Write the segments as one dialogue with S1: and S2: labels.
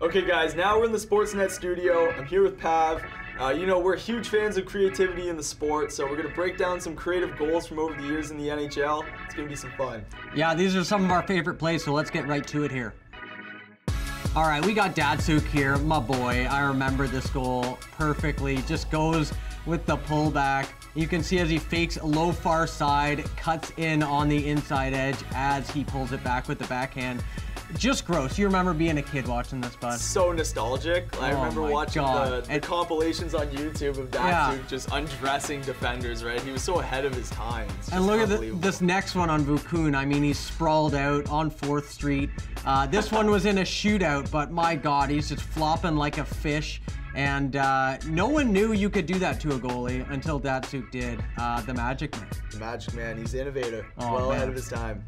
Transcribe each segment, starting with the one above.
S1: Okay, guys, now we're in the Sportsnet studio. I'm here with Pav. Uh, you know, we're huge fans of creativity in the sport, so we're going to break down some creative goals from over the years in the NHL. It's going to be some fun.
S2: Yeah, these are some of our favorite plays, so let's get right to it here. All right, we got Datsyuk here, my boy. I remember this goal perfectly. Just goes with the pullback. You can see as he fakes low far side, cuts in on the inside edge as he pulls it back with the backhand. Just gross. You remember being a kid watching this, bud?
S1: So nostalgic. I
S2: Oh
S1: remember watching
S2: God.
S1: the, the compilations on YouTube of
S2: Yeah.
S1: Datsyuk just undressing defenders, right? He was so ahead of his time.
S2: And look at the, this next one on Vokoun. I mean, he's sprawled out on 4th Street. Uh, this one was in a shootout, but my God, he's just flopping like a fish. And uh, no one knew you could do that to a goalie until Datsyuk did. Uh, the Magic Man.
S1: The Magic Man, he's an innovator.
S2: Oh,
S1: well ahead of his time.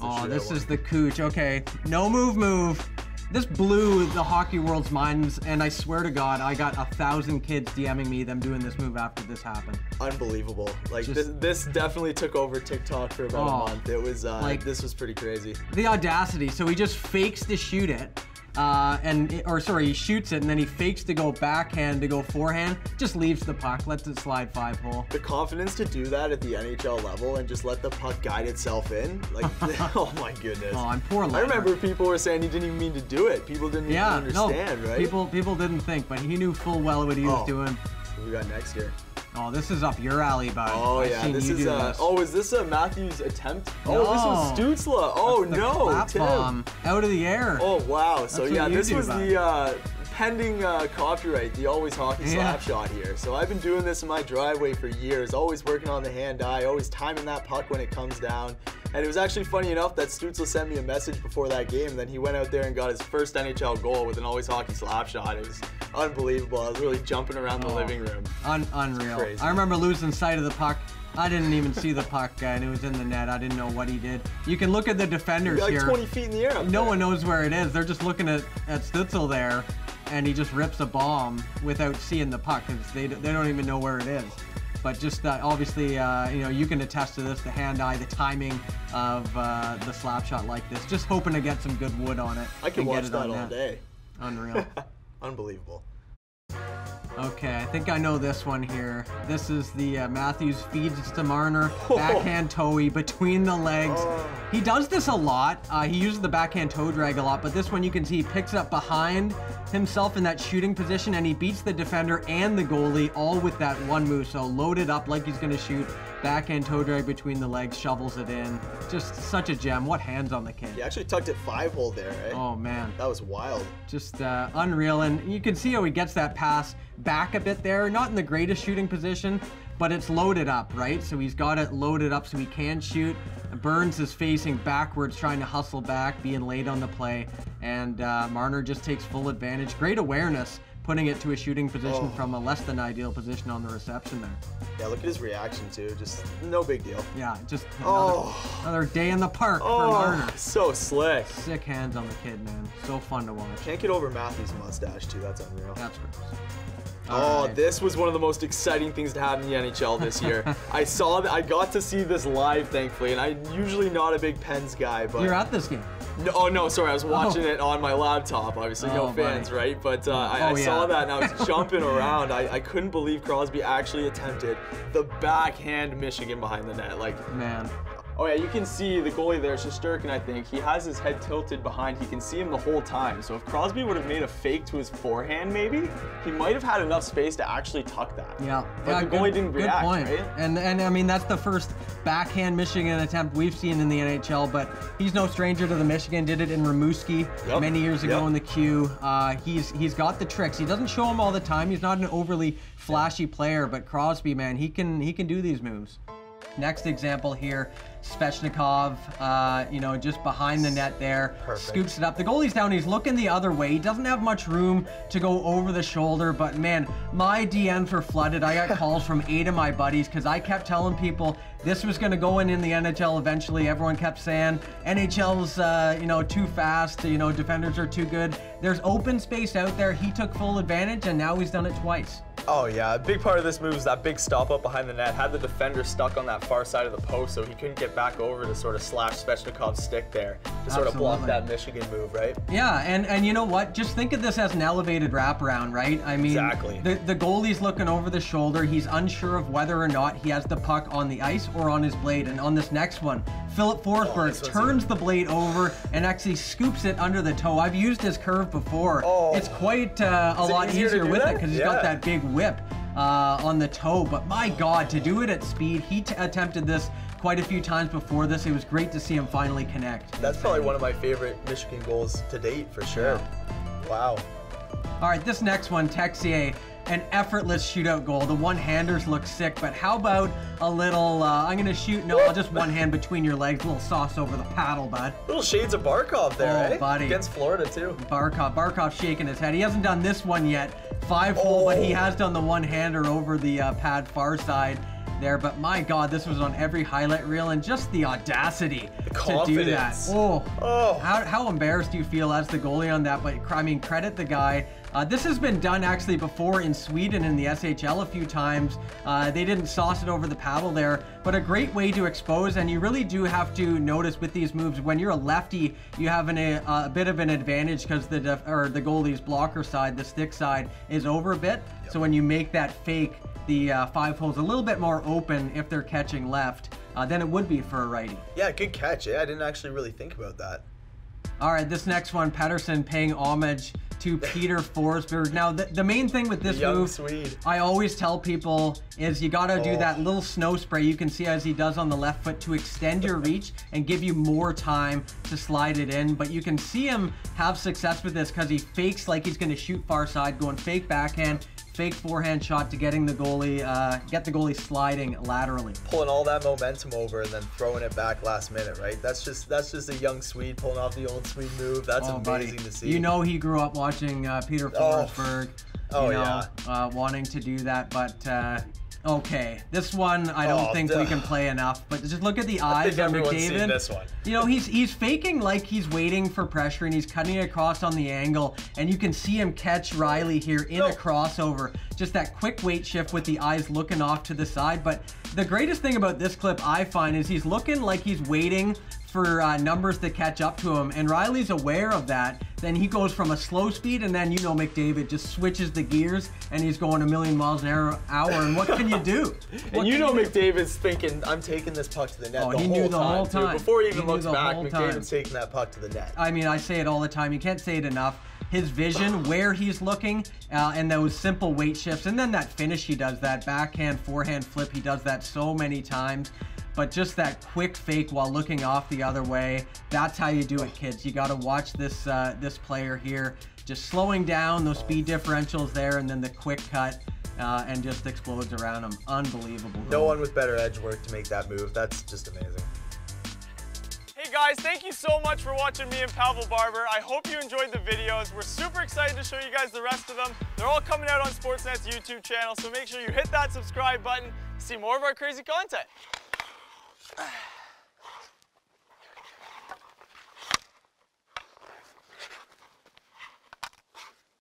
S2: Oh, this is the cooch. Okay, no move, move. This blew the hockey world's minds, and I swear to God, I got a thousand kids DMing me them doing this move after this happened.
S1: unbelievable. Like
S2: Just-
S1: this, this definitely took over TikTok for about
S2: Oh,
S1: a month. It was uh,
S2: like-
S1: this was pretty crazy.
S2: the audacity. So he just fakes to shoot it, uh, and or sorry, he shoots it and then he fakes to go backhand to go forehand. Just leaves the puck, lets it slide five hole.
S1: The confidence to do that at the NHL level and just let the puck guide itself in, like, oh my goodness.
S2: Oh, and poor
S1: I remember people were saying he didn't even mean to do it. People didn't
S2: Yeah,
S1: even understand,
S2: no,
S1: right?
S2: people people didn't think, but he knew full well what he was
S1: Oh.
S2: doing.
S1: What we got next here?
S2: Oh, this is up your alley, bud.
S1: Oh
S2: I've
S1: yeah, this is
S2: do
S1: uh
S2: this.
S1: oh, is this a Matthews attempt? Oh, this was Stützle. Oh no, Tim.
S2: bomb out of the air.
S1: Oh wow. So
S2: That's what
S1: yeah, this was
S2: bud.
S1: the uh, pending uh, copyright, the always hockey
S2: Yeah.
S1: slap shot here. So I've been doing this in my driveway for years, always working on the hand eye, always timing that puck when it comes down. And it was actually funny enough that Stützle sent me a message before that game. And then he went out there and got his first NHL goal with an always hockey slap shot. It was unbelievable. I was really jumping around the
S2: Oh.
S1: living room.
S2: Un- unreal. I remember losing sight of the puck. I didn't even see the puck, and it was in the net. I didn't know what he did. You can look at the defenders
S1: Like
S2: here.
S1: 20 feet in the air.
S2: No
S1: there.
S2: one knows where it is. They're just looking at, at Stützle there, and he just rips a bomb without seeing the puck because they, they don't even know where it is. But just uh, obviously, uh, you know, you can attest to this: the hand-eye, the timing of uh, the slap shot like this. Just hoping to get some good wood on it.
S1: I can watch
S2: it
S1: that all
S2: net.
S1: day.
S2: Unreal.
S1: Unbelievable.
S2: Okay, I think I know this one here. This is the uh, Matthews feeds to Marner, backhand toey between the legs.
S1: Oh.
S2: He does this a lot. Uh, he uses the backhand toe drag a lot, but this one you can see he picks it up behind himself in that shooting position and he beats the defender and the goalie all with that one move. So loaded up like he's gonna shoot, backhand toe drag between the legs, shovels it in. Just such a gem. What hands on the kid?
S1: He actually tucked it five hole there, eh?
S2: Oh man
S1: That was wild.
S2: just uh, unreal. And you can see how he gets that pass back a bit there. Not in the greatest shooting position, but it's loaded up, right? So he's got it loaded up so he can shoot. Burns is facing backwards, trying to hustle back, being late on the play. And uh, Marner just takes full advantage. Great awareness, putting it to a shooting position
S1: Oh.
S2: from a less than ideal position on the reception there.
S1: Yeah, look at his reaction too. Just no big deal.
S2: Yeah, just oh. another,
S1: Oh.
S2: another day in the park for
S1: Oh,
S2: Marner.
S1: so slick.
S2: Sick hands on the kid, man. So fun to watch.
S1: Can't get over Matthews' mustache too. That's unreal.
S2: That's gross.
S1: Oh,
S2: All right.
S1: this was one of the most exciting things to happen in the NHL this year. I saw that. I got to see this live, thankfully, and I'm usually not a big Pens guy, but
S2: You're at this game.
S1: No, oh no, sorry, I was watching
S2: Oh.
S1: it on my laptop. Obviously,
S2: Oh,
S1: no fans, right? But uh, I, I
S2: Oh,
S1: saw that and I was jumping around. I, I couldn't believe Crosby actually attempted the backhand Michigan behind the net. Like
S2: Man.
S1: Oh yeah, you can see the goalie there, Shesterkin, I think. He has his head tilted behind. He can see him the whole time. So if Crosby would have made a fake to his forehand, maybe, he might have had enough space to actually tuck that.
S2: Yeah,
S1: But
S2: yeah,
S1: the
S2: good,
S1: goalie didn't
S2: good
S1: react,
S2: point.
S1: right?
S2: And and I mean that's the first backhand Michigan attempt we've seen in the NHL. But he's no stranger to the Michigan. Did it in Rimouski
S1: Yep,
S2: many years ago
S1: yep.
S2: in the queue. Uh, he's he's got the tricks. He doesn't show them all the time. He's not an overly flashy player, but Crosby, man, he can he can do these moves. Next example here, Svechnikov, uh, you know, just behind the net there,
S1: Perfect.
S2: scoops it up. The goalie's down, he's looking the other way. He doesn't have much room to go over the shoulder, but man, my DMs were flooded. I got calls from eight of my buddies because I kept telling people this was going to go in in the NHL eventually. Everyone kept saying NHL's, uh, you know, too fast, you know, defenders are too good. There's open space out there. He took full advantage, and now he's done it twice.
S1: Oh yeah, a big part of this move is that big stop up behind the net. Had the defender stuck on that far side of the post, so he couldn't get back over to sort of slash Svechnikov's stick there to sort of block that Michigan move, right?
S2: Yeah, and and you know what? Just think of this as an elevated wraparound, right? I mean,
S1: Exactly.
S2: the the goalie's looking over the shoulder. He's unsure of whether or not he has the puck on the ice or on his blade. And on this next one, Filip Forsberg
S1: one's
S2: turns the blade over and actually scoops it under the toe. I've used his curve before.
S1: Oh.
S2: It's quite uh, a lot
S1: easier
S2: easier with it because he's
S1: Yeah.
S2: got that big whip uh, on the toe. But my God, to do it at speed, he t- attempted this quite a few times before this. It was great to see him finally connect.
S1: That's probably one of my favorite Michigan goals to date for sure. Wow.
S2: All right, this next one, Texier, an effortless shootout goal. The one-handers look sick, but how about a little, uh, I'm gonna shoot, no, I'll just one hand between your legs, a little sauce over the paddle, bud.
S1: Little shades of Barkov there,
S2: Oh,
S1: eh?
S2: buddy.
S1: Against Florida too.
S2: Barkov, Barkov shaking his head. He hasn't done this one yet, five hole, but he
S1: Oh.
S2: has done the one-hander over the uh, pad far side there. But my God, this was on every highlight reel, and just the audacity to do that. Oh,
S1: Oh.
S2: how, how embarrassed do you feel as the goalie on that? But I mean, credit the guy. Uh, this has been done actually before in Sweden in the SHL a few times. Uh, they didn't sauce it over the paddle there, but a great way to expose. And you really do have to notice with these moves when you're a lefty, you have an, a, a bit of an advantage because the def- or the goalie's blocker side, the stick side, is over a bit. So when you make that fake, the uh, five holes a little bit more open if they're catching left uh, than it would be for a righty.
S1: Yeah, good catch. Yeah, I didn't actually really think about that.
S2: All right, this next one, Pettersson paying homage to Peter Forsberg. Now, the, the main thing with this move,
S1: Swede.
S2: I always tell people, is you got to do
S1: Oh.
S2: that little snow spray you can see as he does on the left foot to extend your reach and give you more time to slide it in. But you can see him have success with this because he fakes like he's going to shoot far side, going fake backhand, fake forehand shot to getting the goalie, uh, get the goalie sliding laterally.
S1: Pulling all that momentum over and then throwing it back last minute, right? That's just that's just a young Swede pulling off the old Swede move. That's
S2: Oh, buddy.
S1: amazing to see.
S2: You know he grew up watching uh, Peter
S1: Oh.
S2: Forsberg.
S1: Oh,
S2: you know,
S1: yeah.
S2: uh, wanting to do that, but uh, okay, this one I don't
S1: Oh,
S2: think we can play enough. But just look at the eyes on McDavid.
S1: this one.
S2: You know he's he's faking like he's waiting for pressure and he's cutting it across on the angle, and you can see him catch Riley here in
S1: No.
S2: a crossover. Just that quick weight shift with the eyes looking off to the side. But the greatest thing about this clip I find is he's looking like he's waiting for uh, numbers to catch up to him, and Riley's aware of that. Then he goes from a slow speed, and then you know McDavid just switches the gears, and he's going a million miles an hour. hour and what can you do?
S1: And you know
S2: do?
S1: McDavid's thinking, I'm taking this puck to the net
S2: Oh,
S1: the,
S2: he
S1: whole,
S2: knew the
S1: time,
S2: whole time.
S1: Before he
S2: He
S1: even
S2: knew
S1: looks back, McDavid's
S2: time.
S1: taking that puck to the net.
S2: I mean, I say it all the time. You can't say it enough. His vision, where he's looking, uh, and those simple weight shifts, and then that finish he does, that backhand, forehand flip, he does that so many times. But just that quick fake while looking off the other way, that's how you do it, kids. You got to watch this uh, this player here, just slowing down those speed differentials there, and then the quick cut, uh, and just explodes around him. Unbelievable.
S1: No one with better edge work to make that move. That's just amazing.
S3: Guys, thank you so much for watching me and Pavel Barber. I hope you enjoyed the videos. We're super excited to show you guys the rest of them. They're all coming out on Sportsnet's YouTube channel, so make sure you hit that subscribe button to see more of our crazy content.